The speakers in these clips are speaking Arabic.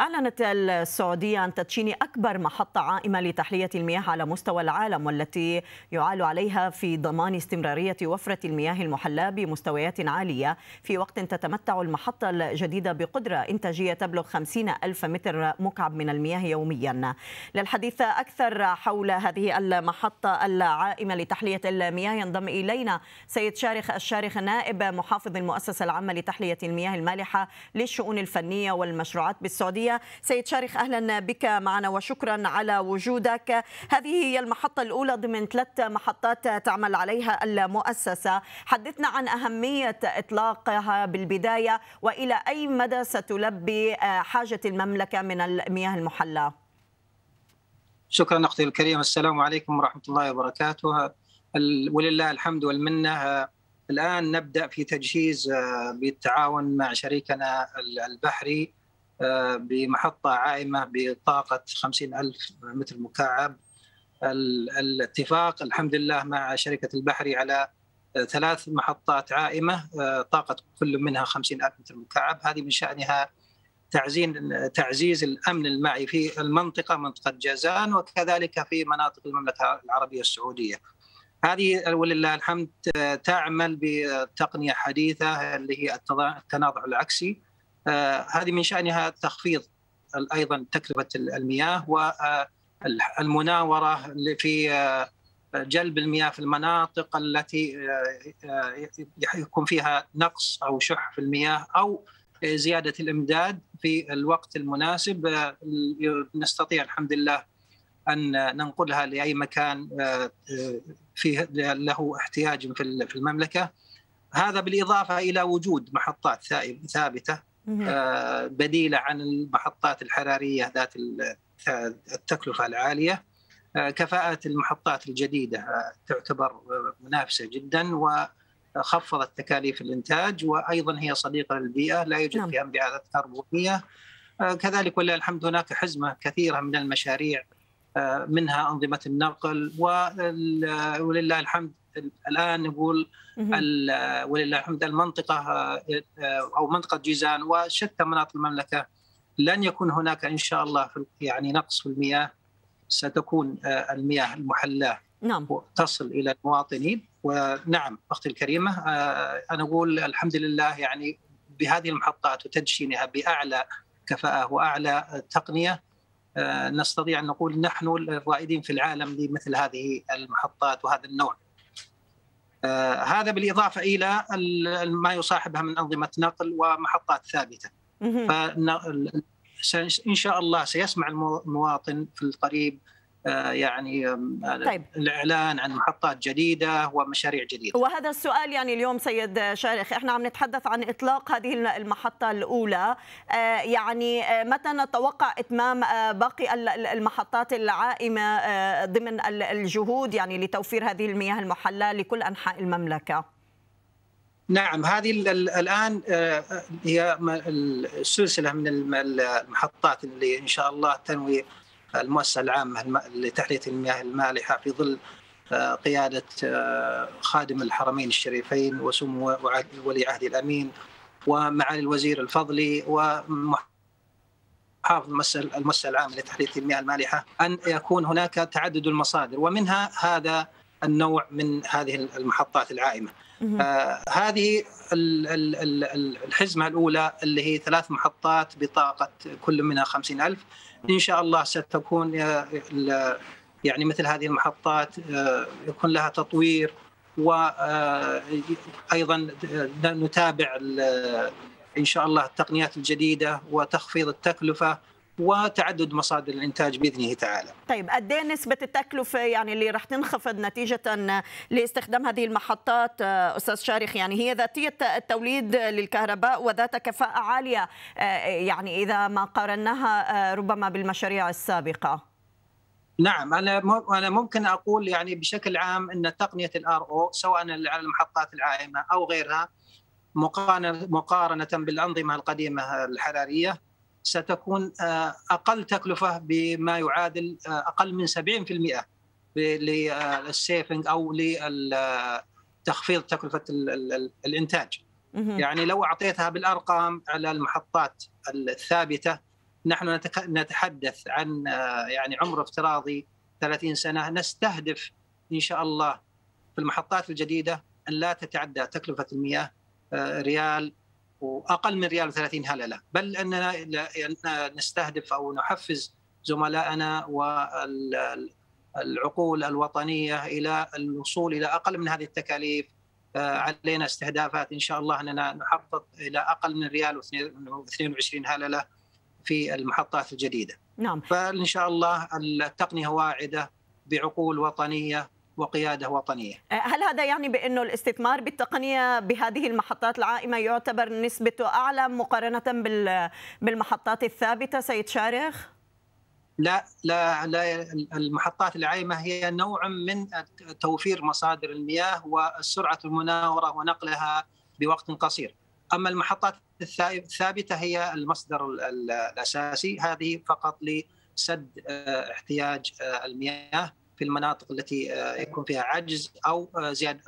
أعلنت السعودية عن تدشين أكبر محطة عائمة لتحلية المياه على مستوى العالم والتي يعال عليها في ضمان استمرارية وفرة المياه المحلاة بمستويات عالية. في وقت تتمتع المحطة الجديدة بقدرة إنتاجية تبلغ 50 ألف متر مكعب من المياه يوميا. للحديث أكثر حول هذه المحطة العائمة لتحلية المياه ينضم إلينا سيد شارخ الشارخ نائب محافظ المؤسسة العامة لتحلية المياه المالحة للشؤون الفنية والمشروعات بالسعودية. سيد شارخ أهلا بك معنا وشكرا على وجودك. هذه هي المحطة الأولى ضمن ثلاث محطات تعمل عليها المؤسسة. حدثنا عن أهمية إطلاقها بالبداية وإلى أي مدى ستلبي حاجة المملكة من المياه المحلاة شكرا أختي الكريمة السلام عليكم ورحمة الله وبركاته. ولله الحمد والمنة. الآن نبدأ في تجهيز بالتعاون مع شريكنا البحري بمحطة عائمة بطاقة 50 ألف متر مكعب الاتفاق الحمد لله مع شركة البحري على ثلاث محطات عائمة طاقة كل منها 50 ألف متر مكعب هذه من شأنها تعزين تعزيز الأمن المائي في المنطقة منطقة جازان وكذلك في مناطق المملكة العربية السعودية. هذه ولله الحمد تعمل بتقنية حديثة اللي هي التناضح العكسي. هذه من شأنها تخفيض أيضا تكلفة المياه والمناوره في جلب المياه في المناطق التي يكون فيها نقص أو شح في المياه أو زيادة الإمداد في الوقت المناسب. نستطيع الحمد لله أن ننقلها لأي مكان فيه له احتياج في المملكة. هذا بالإضافة إلى وجود محطات ثابتة بديلة عن المحطات الحرارية ذات التكلفة العالية. كفاءه المحطات الجديدة تعتبر منافسة جدا و خفضت تكاليف الإنتاج وأيضا هي صديقة للبيئة لا يوجد نعم. فيها انبعاثات كربونية. كذلك ولله الحمد هناك حزمة كثيرة من المشاريع منها أنظمة النقل ولله الحمد الآن نقول ولله الحمد المنطقة أو منطقة جيزان وشتى مناطق المملكة لن يكون هناك إن شاء الله يعني نقص في المياه ستكون المياه المحلاه نعم. تصل إلى المواطنين ونعم أختي الكريمة أنا أقول الحمد لله يعني بهذه المحطات وتدشينها بأعلى كفاءة وأعلى تقنية نستطيع أن نقول نحن الرائدين في العالم لمثل هذه المحطات وهذا النوع. هذا بالإضافة إلى ما يصاحبها من أنظمة نقل ومحطات ثابتة. إن شاء الله سيسمع المواطن في القريب يعني طيب. الإعلان عن محطات جديدة ومشاريع جديدة. وهذا السؤال يعني اليوم سيد شارخ إحنا عم نتحدث عن إطلاق هذه المحطة الأولى يعني متى نتوقع إتمام باقي المحطات العائمة ضمن الجهود يعني لتوفير هذه المياه المحلاه لكل أنحاء المملكة؟ نعم هذه الآن هي السلسله من المحطات اللي إن شاء الله تنوي المؤسسة العامة لتحليه المياه المالحة في ظل قيادة خادم الحرمين الشريفين وسمو ولي عهد الأمين ومعالي الوزير الفضلي ومحافظ المؤسسة العامة لتحليه المياه المالحة أن يكون هناك تعدد المصادر. ومنها هذا النوع من هذه المحطات العائمة. آه هذه الحزمة الأولى اللي هي ثلاث محطات بطاقة كل منها خمسين ألف إن شاء الله ستكون يعني مثل هذه المحطات يكون لها تطوير وأيضا نتابع إن شاء الله التقنيات الجديدة وتخفيض التكلفة وتعدد مصادر الإنتاج بإذنه تعالى. طيب قد إيه نسبة التكلفة يعني اللي راح تنخفض نتيجة لاستخدام هذه المحطات أستاذ شارخ يعني هي ذاتية التوليد للكهرباء وذات كفاءة عالية يعني إذا ما قارناها ربما بالمشاريع السابقة. نعم أنا أنا ممكن أقول يعني بشكل عام إن تقنية الآر أو سواء على المحطات العائمة أو غيرها مقارنه مقارنة بالأنظمة القديمة الحرارية ستكون أقل تكلفة بما يعادل أقل من 70% للسيفنج أو لتخفيض تكلفة الإنتاج. يعني لو أعطيتها بالأرقام على المحطات الثابتة نحن نتحدث عن يعني عمر افتراضي 30 سنة نستهدف إن شاء الله في المحطات الجديدة أن لا تتعدى تكلفة المياه ريال وأقل من ريال 30 هلله بل أننا نستهدف أو نحفز زملائنا والعقول الوطنية إلى الوصول إلى أقل من هذه التكاليف علينا استهدافات إن شاء الله أننا نحقق إلى أقل من ريال و22 هلله في المحطات الجديدة. نعم. فإن شاء الله التقنية واعدة بعقول وطنية وقيادة وطنية. هل هذا يعني بأنه الاستثمار بالتقنية بهذه المحطات العائمة يعتبر نسبته أعلى مقارنة بالمحطات الثابتة سيد شارخ؟ لا لا لا المحطات العائمة هي نوع من توفير مصادر المياه وسرعة المناورة ونقلها بوقت قصير. أما المحطات الثابتة هي المصدر الأساسي هذه فقط لسد احتياج المياه في المناطق التي يكون فيها عجز أو زيادة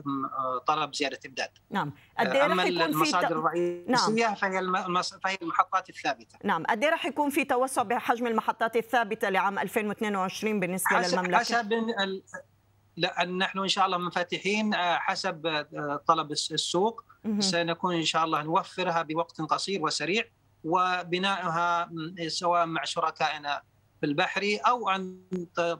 طلب زيادة امداد. نعم، أما المصادر الرئيسية نعم. فهي فهي المحطات الثابتة. نعم، قد إيه راح يكون في توسع بحجم المحطات الثابتة لعام 2022 بالنسبة حسب للمملكة؟ حسب ال... لأن نحن إن شاء الله منفتحين حسب طلب السوق سنكون إن شاء الله نوفرها بوقت قصير وسريع وبنائها سواء مع شركائنا البحري أو عن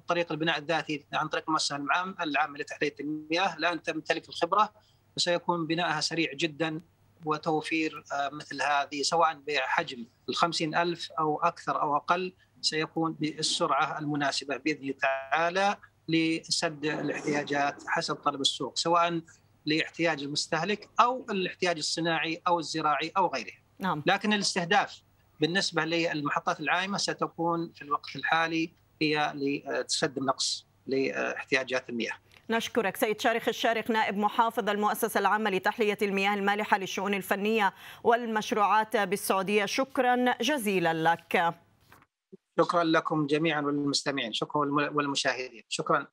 طريق البناء الذاتي عن طريق المؤسسه العام العامه لتحليه المياه لأن تمتلك الخبرة وسيكون بنائها سريع جدا وتوفير مثل هذه سواء بحجم ال ألف أو أكثر أو أقل سيكون بالسرعة المناسبة بإذن تعالى لسد الاحتياجات حسب طلب السوق سواء لاحتياج المستهلك أو الاحتياج الصناعي أو الزراعي أو غيره. نعم. لكن الاستهداف بالنسبة للمحطات العائمه ستكون في الوقت الحالي هي لسد النقص لاحتياجات المياه. نشكرك سيد شارخ الشارخ نائب محافظ المؤسسة العامة لتحلية المياه المالحة للشؤون الفنية والمشروعات بالسعودية. شكرا جزيلا لك. شكرا لكم جميعا والمستمعين شكرا والمشاهدين. شكرا.